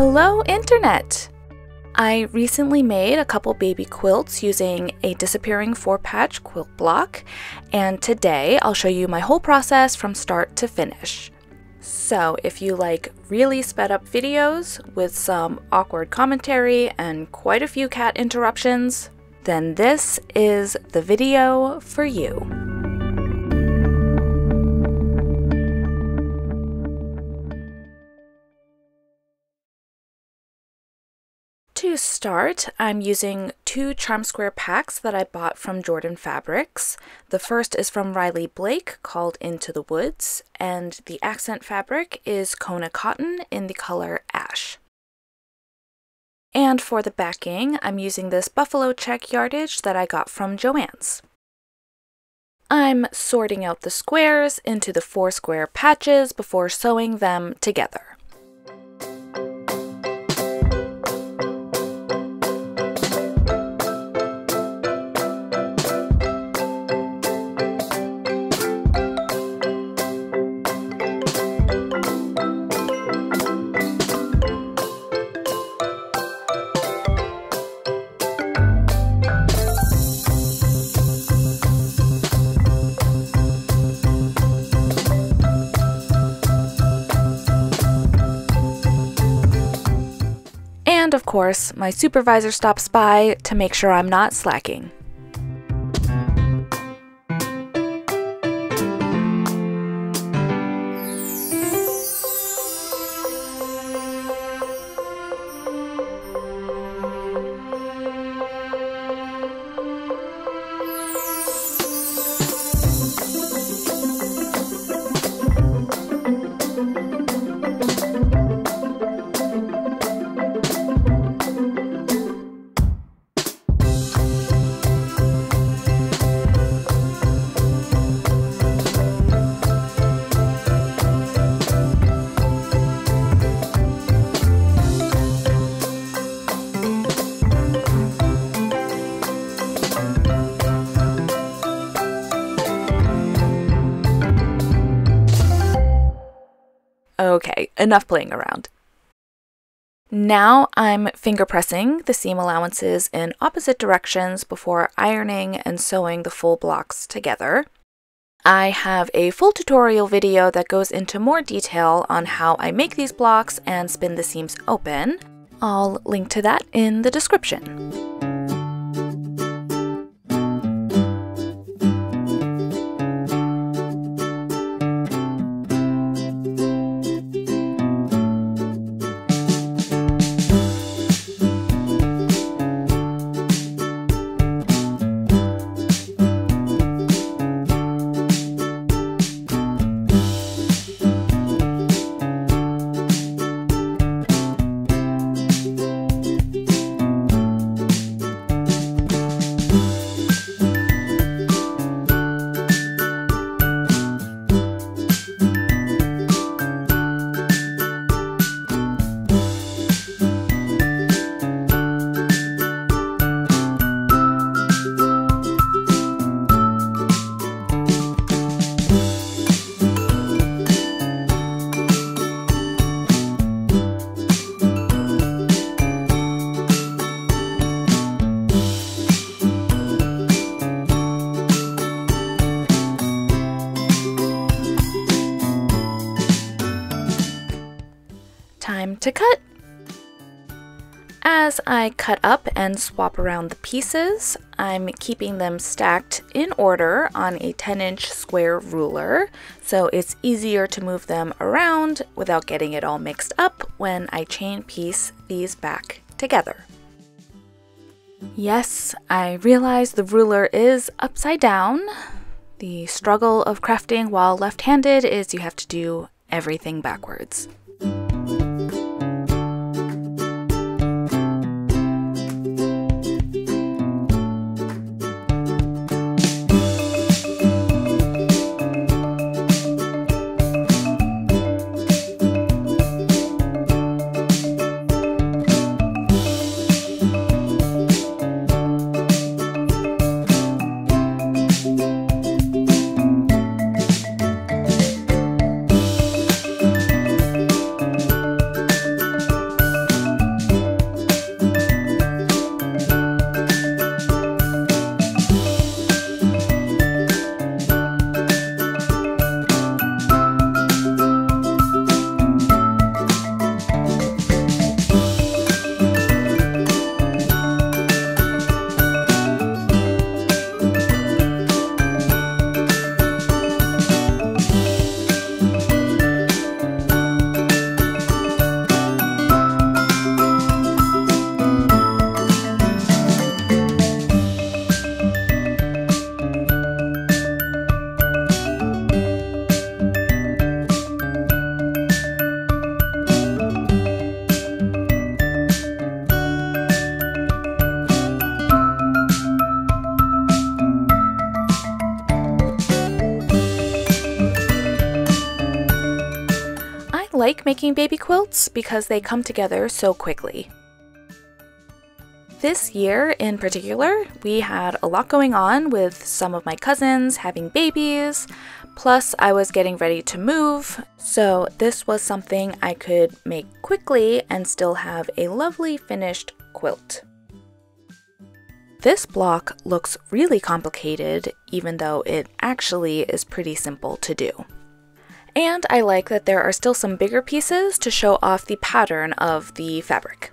Hello, Internet! I recently made a couple baby quilts using a disappearing four patch quilt block, and today I'll show you my whole process from start to finish. So, if you like really sped up videos with some awkward commentary and quite a few cat interruptions, then this is the video for you. Start, I'm using two Charm Square packs that I bought from Jordan Fabrics. The first is from Riley Blake called Into the Woods, and the accent fabric is Kona Cotton in the color Ash. And for the backing, I'm using this buffalo check yardage that I got from Joann's. I'm sorting out the squares into the four square patches before sewing them together. Course, my supervisor stops by to make sure I'm not slacking. Okay, enough playing around. Now I'm finger pressing the seam allowances in opposite directions before ironing and sewing the full blocks together. I have a full tutorial video that goes into more detail on how I make these blocks and spin the seams open. I'll link to that in the description. Cut. As I cut up and swap around the pieces, I'm keeping them stacked in order on a 10 inch square ruler, so it's easier to move them around without getting it all mixed up when I chain piece these back together. Yes, I realize the ruler is upside down. The struggle of crafting while left handed is you have to do everything backwards. Making baby quilts because they come together so quickly. This year in particular, we had a lot going on with some of my cousins having babies, plus, I was getting ready to move, so this was something I could make quickly and still have a lovely finished quilt. This block looks really complicated, even though it actually is pretty simple to do. And I like that there are still some bigger pieces to show off the pattern of the fabric.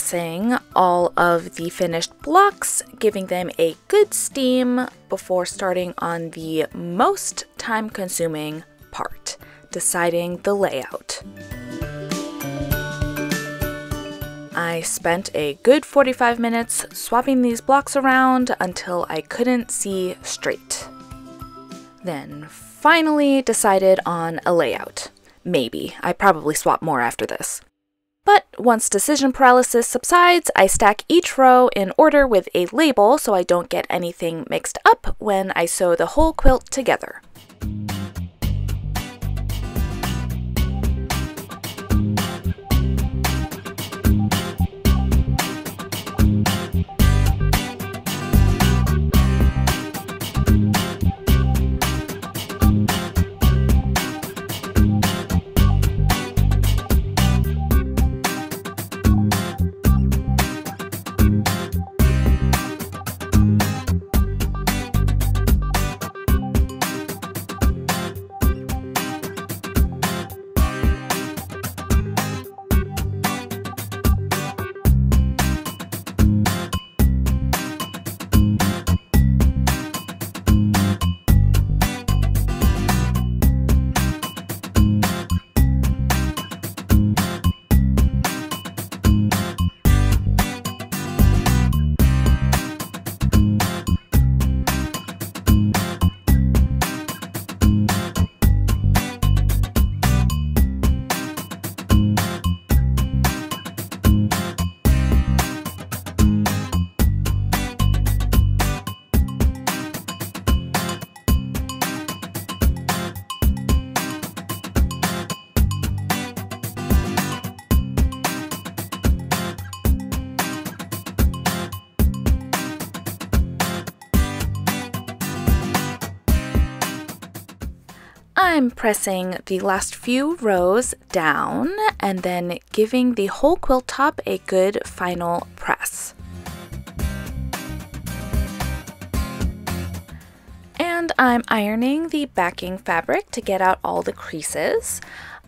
Pressing all of the finished blocks, giving them a good steam before starting on the most time consuming part, deciding the layout. I spent a good 45 minutes swapping these blocks around until I couldn't see straight. Then finally decided on a layout. Maybe. I probably swap more after this. But once decision paralysis subsides, I stack each row in order with a label so I don't get anything mixed up when I sew the whole quilt together. I'm pressing the last few rows down and then giving the whole quilt top a good final press. And I'm ironing the backing fabric to get out all the creases.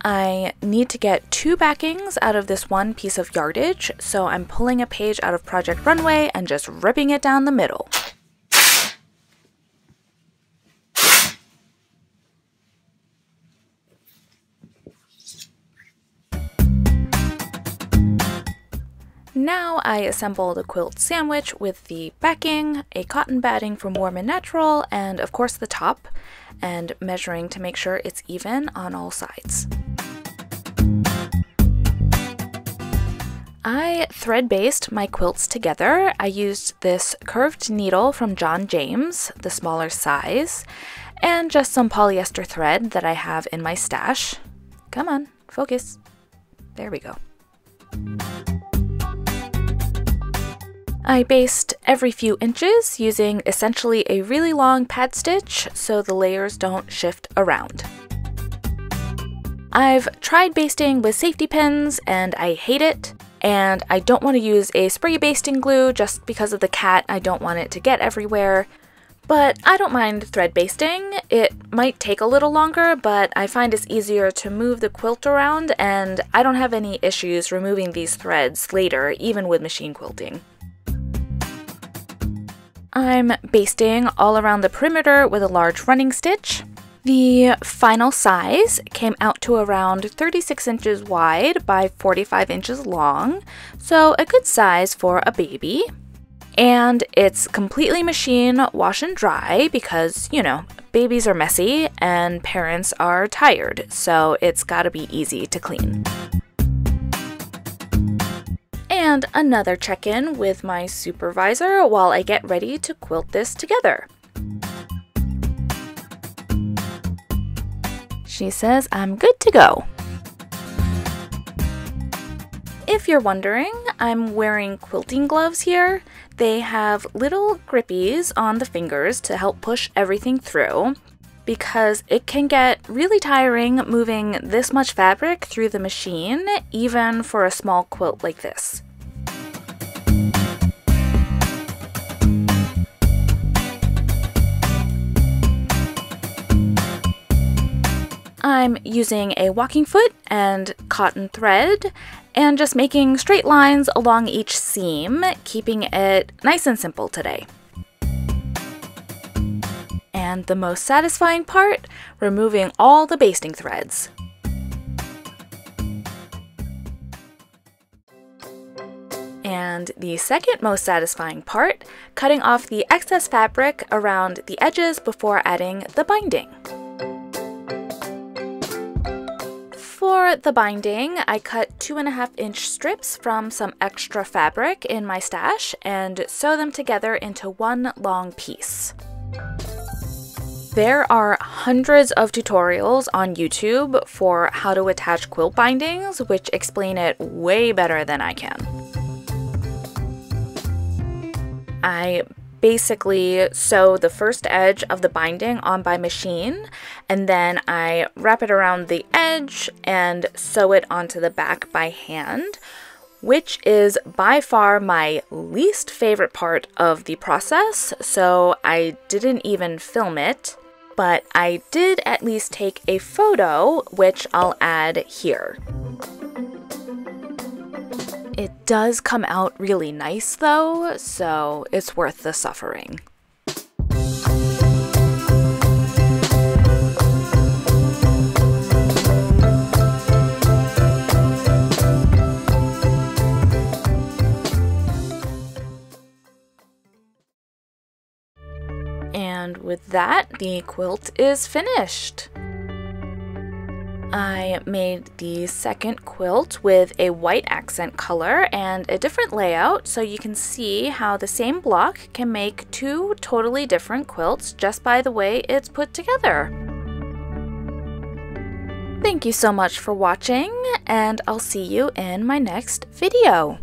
I need to get two backings out of this one piece of yardage, so I'm pulling a page out of Project Runway and just ripping it down the middle. Now I assemble the quilt sandwich with the backing, a cotton batting from Warm and Natural, and of course the top, and measuring to make sure it's even on all sides. I thread baste my quilts together. I used this curved needle from John James, the smaller size, and just some polyester thread that I have in my stash. Come on, focus. There we go. I basted every few inches using essentially a really long pad stitch so the layers don't shift around. I've tried basting with safety pins and I hate it, And I don't want to use a spray basting glue just because of the cat. I don't want it to get everywhere. But I don't mind thread basting. It might take a little longer, but I find it's easier to move the quilt around and I don't have any issues removing these threads later, even with machine quilting. I'm basting all around the perimeter with a large running stitch. The final size came out to around 36 inches wide by 45 inches long, so a good size for a baby. And it's completely machine wash and dry because, you know, babies are messy and parents are tired, so it's gotta be easy to clean. And another check in with my supervisor while I get ready to quilt this together. She says I'm good to go. If you're wondering, I'm wearing quilting gloves here. They have little grippies on the fingers to help push everything through because it can get really tiring moving this much fabric through the machine, even for a small quilt like this. I'm using a walking foot and cotton thread and just making straight lines along each seam, keeping it nice and simple today. And the most satisfying part, removing all the basting threads. And the second most satisfying part, cutting off the excess fabric around the edges before adding the binding. For the binding, I cut two and a half inch strips from some extra fabric in my stash and sew them together into one long piece. There are hundreds of tutorials on YouTube for how to attach quilt bindings, which explain it way better than I can. I basically sew the first edge of the binding on by machine and then I wrap it around the edge and sew it onto the back by hand which is by far my least favorite part of the process, so I didn't even film it, but I did at least take a photo, which I'll add here. It does come out really nice though, so it's worth the suffering. That, the quilt is finished. I made the second quilt with a white accent color and a different layout so you can see how the same block can make two totally different quilts just by the way it's put together. Thank you so much for watching and I'll see you in my next video.